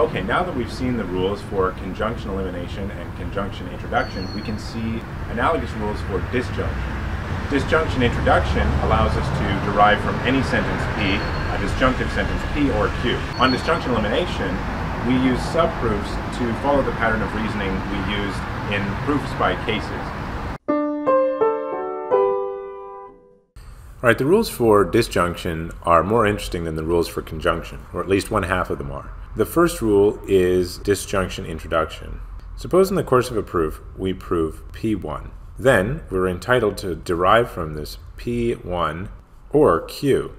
Okay, now that we've seen the rules for conjunction elimination and conjunction introduction, we can see analogous rules for disjunction. Disjunction introduction allows us to derive from any sentence P a disjunctive sentence P or Q. On disjunction elimination, we use subproofs to follow the pattern of reasoning we used in proofs by cases. All right, the rules for disjunction are more interesting than the rules for conjunction, or at least one half of them are. The first rule is disjunction introduction. Suppose in the course of a proof we prove P1. Then we're entitled to derive from this P1 or Q.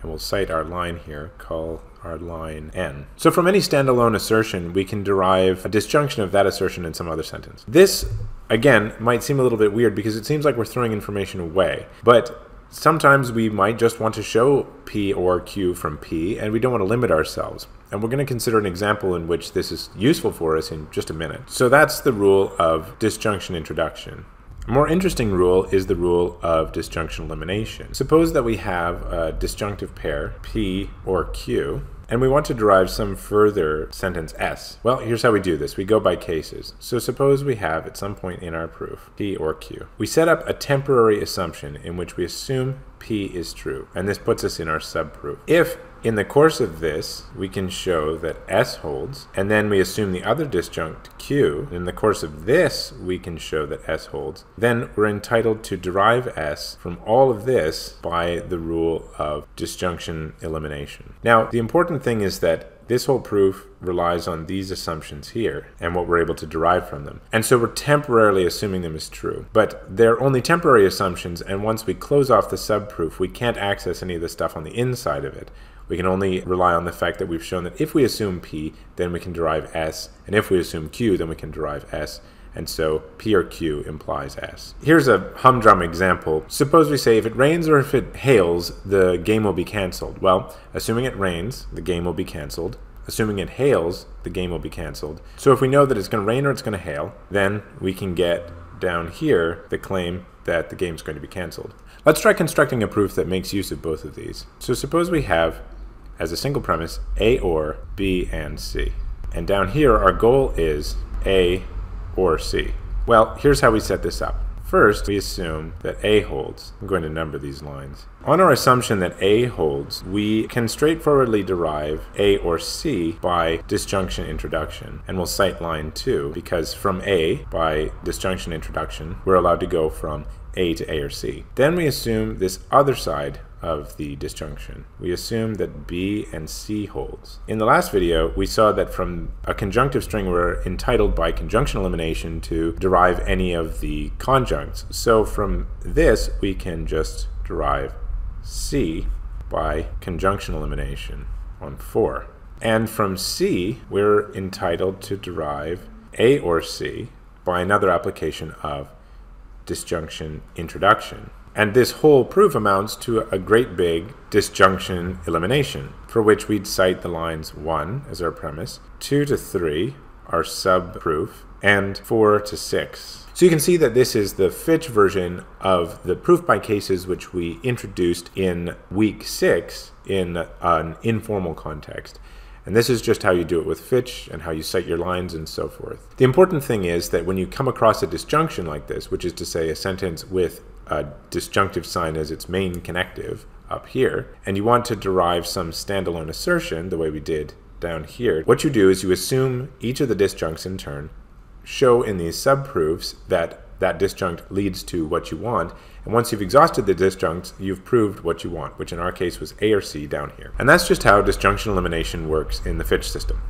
And we'll cite our line here, call our line n. So from any standalone assertion, we can derive a disjunction of that assertion in some other sentence. This, again, might seem a little bit weird because it seems like we're throwing information away. But Sometimes we might just want to show P or Q from P, and we don't want to limit ourselves. And we're going to consider an example in which this is useful for us in just a minute. So that's the rule of disjunction introduction. A more interesting rule is the rule of disjunction elimination. Suppose that we have a disjunctive pair, P or Q, and we want to derive some further sentence S. Well, here's how we do this. We go by cases. So suppose we have at some point in our proof, P or Q. We set up a temporary assumption in which we assume P is true, and this puts us in our subproof. If in the course of this, we can show that S holds, and then we assume the other disjunct Q. In the course of this, we can show that S holds. Then we're entitled to derive S from all of this by the rule of disjunction elimination. Now, the important thing is that this whole proof relies on these assumptions here and what we're able to derive from them. And so we're temporarily assuming them as true. But they're only temporary assumptions, and once we close off the subproof, we can't access any of the stuff on the inside of it. We can only rely on the fact that we've shown that if we assume P, then we can derive S, and if we assume Q, then we can derive S, and so P or Q implies S. Here's a humdrum example. Suppose we say if it rains or if it hails, the game will be cancelled. Well, assuming it rains, the game will be cancelled. Assuming it hails, the game will be cancelled. So if we know that it's going to rain or it's going to hail, then we can get down here the claim that the game's going to be cancelled. Let's try constructing a proof that makes use of both of these. So suppose we have as a single premise A or B and C. And down here, our goal is A or C. Well, here's how we set this up. First, we assume that A holds. I'm going to number these lines. On our assumption that A holds, we can straightforwardly derive A or C by disjunction introduction. And we'll cite line 2 because from A, by disjunction introduction, we're allowed to go from A to A or C. Then we assume this other side of the disjunction. We assume that B and C holds. In the last video, we saw that from a conjunctive string, we're entitled by conjunction elimination to derive any of the conjuncts. So from this, we can just derive C by conjunction elimination on 4. And from C, we're entitled to derive A or C by another application of disjunction introduction. And this whole proof amounts to a great big disjunction elimination, for which we'd cite the lines 1 as our premise, 2 to 3 our sub-proof, and 4 to 6. So you can see that this is the Fitch version of the proof by cases which we introduced in week 6 in an informal context. And this is just how you do it with Fitch and how you cite your lines and so forth. The important thing is that when you come across a disjunction like this, which is to say a sentence with a disjunctive sign as its main connective up here, and you want to derive some standalone assertion the way we did down here, what you do is you assume each of the disjuncts in turn, show in these subproofs that that disjunct leads to what you want, and once you've exhausted the disjuncts, you've proved what you want, which in our case was A or C down here. And that's just how disjunction elimination works in the Fitch system.